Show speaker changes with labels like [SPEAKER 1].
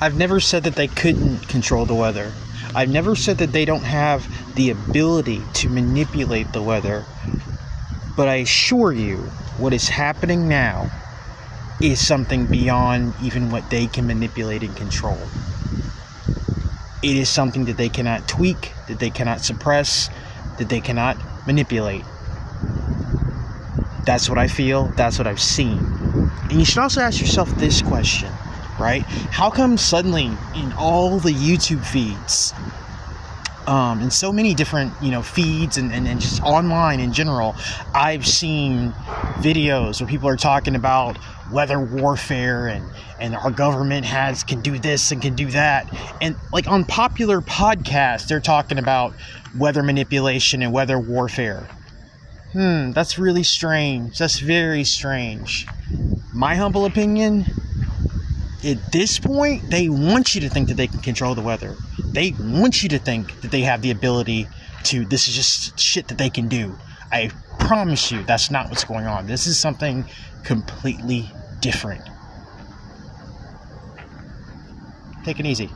[SPEAKER 1] I've never said that they couldn't control the weather. I've never said that they don't have the ability to manipulate the weather. But I assure you, what is happening now is something beyond even what they can manipulate and control. It is something that they cannot tweak, that they cannot suppress, that they cannot manipulate. That's what I feel, that's what I've seen. And you should also ask yourself this question, right? How come suddenly in all the YouTube feeds, um, in so many different you know feeds and, and, and just online in general i've seen videos where people are talking about weather warfare and and our government has can do this and can do that. And like on popular podcasts they're talking about weather manipulation and weather warfare. Hmm that's really strange. That's very strange. My humble opinion at this point, they want you to think that they can control the weather. They want you to think that they have the ability to, this is just shit that they can do. I promise you that's not what's going on. This is something completely different. Take it easy.